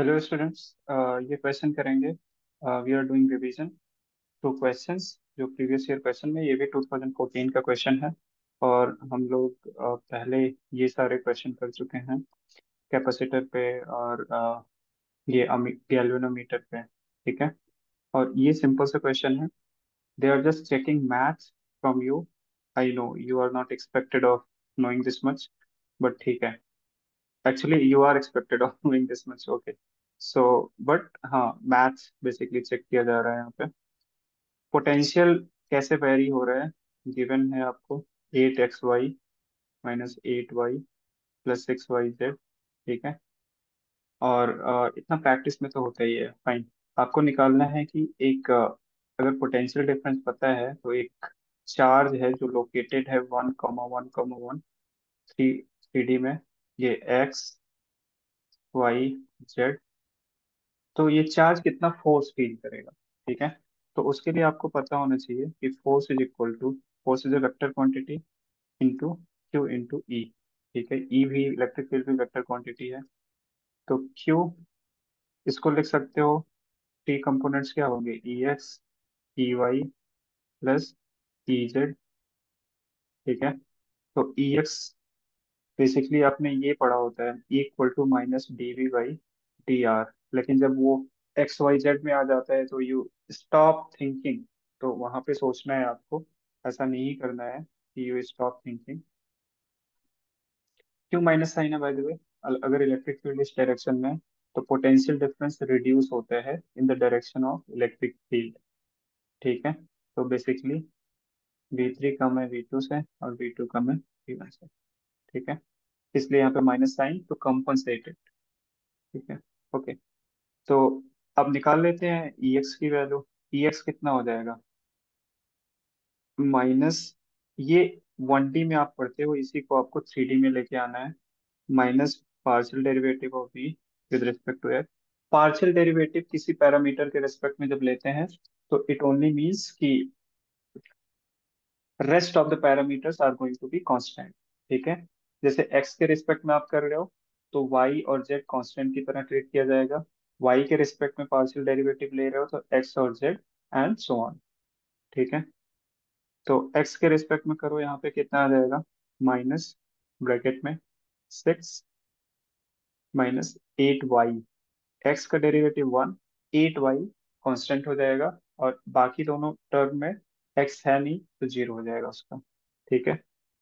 Hello students ये question करेंगे. We are doing revision to questions जो प्रीवियस ईयर क्वेश्चन में ये भी 2014 का क्वेश्चन है. और हम लोग uh, पहले ये सारे क्वेश्चन कर चुके हैं. कैपेसिटर पे और uh, ये गैल्वेनोमीटर पे. ठीक है? और ये सिंपल से क्वेश्चन है. They are just checking maths from you I know you are not expected of knowing this much but ठीक है. Actually you are expected of doing this much okay so but हाँ maths basically check किया जा रहा है यहाँ पे। Potential कैसे वेरी हो रहा है? गिवन है आपको eight X Y minus eight Y plus six Y Z ठीक है? और इतना प्रैक्टिस में तो होता ही है फाइन आपको निकालना है कि एक अगर पोटेंशियल डिफरेंस पता है तो एक चार्ज है जो लोकेटेड है one comma one comma one three three D में। ये एक्स वाई जेड तो ये चार्ज कितना फोर्स फील करेगा, ठीक है? तो उसके लिए आपको पता होना चाहिए कि force is equal to force is a vector quantity into Q into E, ठीक है? ई भी इलेक्ट्रिक फ़ील्ड भी वेक्टर क्वांटिटी है। तो क्यू, इसको लिख सकते हो, टी कंपोनेंट्स क्या होंगे? E X, E Y plus E Z, ठीक है? तो ई एक्स, बेसिकली आपने ये पढ़ा होता है, equal to minus D V by D R लेकिन जब वो एक्स वाई जेड में आ जाता है तो यू स्टॉप थिंकिंग तो वहाँ पे सोचना है आपको, ऐसा नहीं करना है कि यू स्टॉप थिंकिंग क्यों माइनस साइन है बाय द वे अगर इलेक्ट्रिक फ़ील्ड इस डायरेक्शन में तो पोटेंशियल डिफरेंस रिड्यूस होता है in the direction of electric field ठीक है? तो बेसिकली वी थ्री कम है वी टू से, और वी टू कम है वी वन से. ठीक है? इसलिए यहाँ पे minus sign to compensate it ठीक है? ओके तो अब निकाल लेते हैं ई एक्स की वैल्यू ई एक्स कितना हो जाएगा? माइनस ये वन डी में आप पढ़ते हो, इसी को आपको थ्री डी में लेके आना है। Minus partial derivative of V with respect to X partial derivative किसी पैरामीटर के रिस्पेक्ट में जब लेते हैं तो इट ओनली मीन्स कि rest of the parameters are going to be constant ठीक है? जैसे एक्स के रिस्पेक्ट में आप कर रहे हो तो वाई और जेड कांस्टेंट की तरह ट्रीट किया जाएगा। Y के रिस्पेक्ट में पार्शियल डेरिवेटिव ले रहे हो तो एक्स और जेड एंड सो ऑन ठीक है? तो एक्स के रिस्पेक्ट में करो, यहाँ पे कितना आ जाएगा? माइनस ब्रैकेट में six minus eight Y X का derivative one eight Y constant हो जाएगा और बाकी दोनों टर्म में एक्स है नहीं तो ज़ीरो हो जाएगा उसका। ठीक है?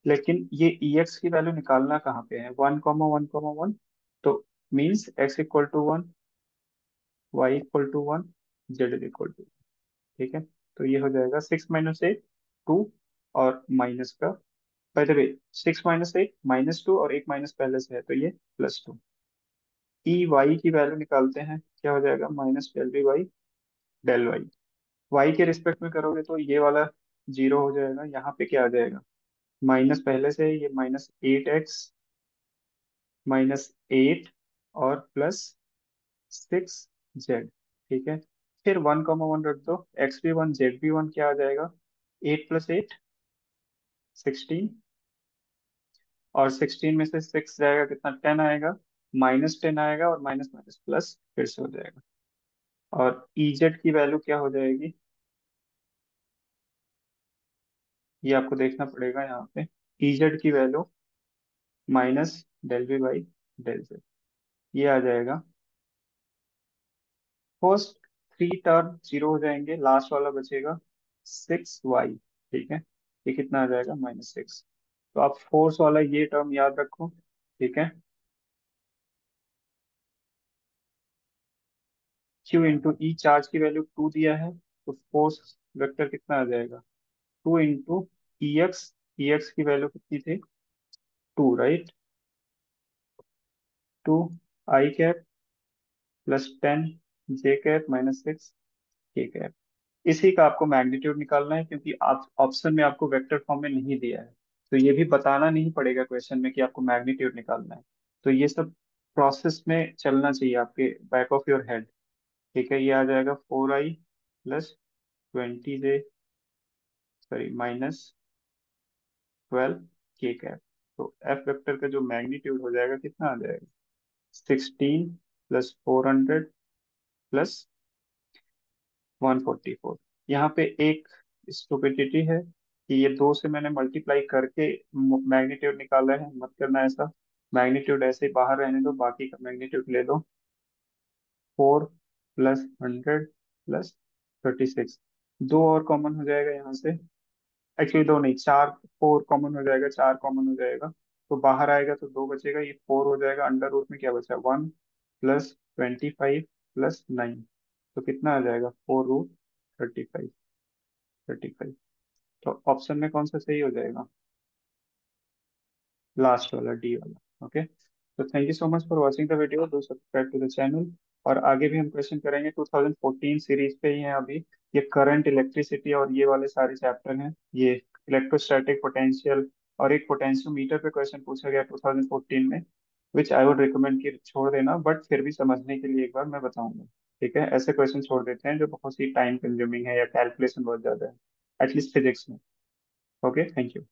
लेकिन ये ई एक्स की वैल्यू निकालना कहाँ पे है? One comma one comma one तो means X equal to one Y equal to one Z is equal to ठीक है? तो ये हो जाएगा सिक्स माइनस एट टू और माइनस का the way six minus eight minus two और एक माइनस पहले से है तो ये प्लस टू ई वाई की वैल्यू निकालते हैं, क्या हो जाएगा? Minus del V Y del Y Y के रिस्पेक्ट में करोगे तो ये वाला ज़ीरो हो जाएगा, यहाँ पे क्या आ जाएगा? माइनस पहले से ये minus eight X minus eight और प्लस सिक्स जेड ठीक है? फिर वन कॉमा वन रख दो। एक्स भी वन जेड भी वन क्या आ जाएगा? एट प्लस एट सिक्सटीन और सिक्सटीन में से सिक्स जाएगा कितना? टेन आएगा। माइनस टेन आएगा और माइनस माइनस प्लस फिर से हो जाएगा। और ईजेड की वैल्यू क्या हो जाएगी? ये आपको देखना पड़ेगा यहाँ पे। ईजेड की value minus del B by del Z ये आ जाएगा। फ़र्स्ट थ्री टर्म ज़ीरो हो जाएँगे, लास्ट वाला बचेगा सिक्स वाई, ठीक है? ये कितना आ जाएगा? Minus six. तो आप फोर्स वाला ये टर्म याद रखो, ठीक है? क्यू इंटू ई चार्ज की वैल्यू टू दिया है तो फोर्स वेक्टर कितना आ जाएगा? Two into E X E X की वैल्यू कितनी थी? Two, right? Two I cap plus ten J cap minus six K cap इसी का आपको मैग्नीट्यूड निकालना है, क्योंकि आप ऑप्शन में आपको वेक्टर फॉर्म में नहीं दिया है। तो ये भी बताना नहीं पड़ेगा क्वेश्चन में कि आपको मैग्नीट्यूड निकालना है। तो ये सब प्रोसेस में चलना चाहिए आपके बैक ऑफ़ योर हेड ठीक है, ये आ जाएगा four I plus twenty J sorry minus twelve K cap तो एफ़ वेक्टर का जो मैग्नीट्यूड हो जाएगा, कितना आ जाएगा? Sixteen plus four hundred plus one forty four. यहाँ पे एक स्टुपिडिटी है कि ये दो से मैंने मल्टीप्लाई करके मैग्नीट्यूड निकाला है। मत करना ऐसा। मैग्नीट्यूड ऐसे ही बाहर रहने दो, बाकी का मैग्नीट्यूड ले लो। Four plus hundred plus thirty six. दो और कॉमन हो जाएगा यहाँ से। एक्चुअली दो नहीं, चार, फोर कॉमन हो जाएगा, चार कॉमन हो जाएगा। तो बाहर आएगा तो दो बचेगा, ये फोर हो जाएगा। अंडर रूट में क्या बचा? One plus twenty five plus nine तो कितना आ जाएगा? Four root thirty five thirty five. तो ऑप्शन में कौन सा सही हो जाएगा? लास्ट वाला, डी वाला, ओके? तो thank you so much for watching the video do subscribe to the channel और आगे भी हम क्वेश्चन करेंगे 2014 सीरीज़ पे ही हैं अभी। ये करंट इलेक्ट्रिसिटी और ये वाले सारे चैप्टर हैं। ये इलेक्ट्रोस्टैटिक पोटेंशियल और एक पोटेंशियोमीटर पे क्वेश्चन पूछा गया 2014 में। विच आई वुड रिकमेंड कि छोड़ देना बट फिर भी समझने के लिए एक बार मैं बताऊँगा ठीक है? ऐसे क्वेश्चन छोड़ देते हैं जो बहुत ही टाइम कंज्यूमिंग है या कैलकुलेशन बहुत ज़्यादा है एटलीस्ट फिजिक्स में ओके थैंक यू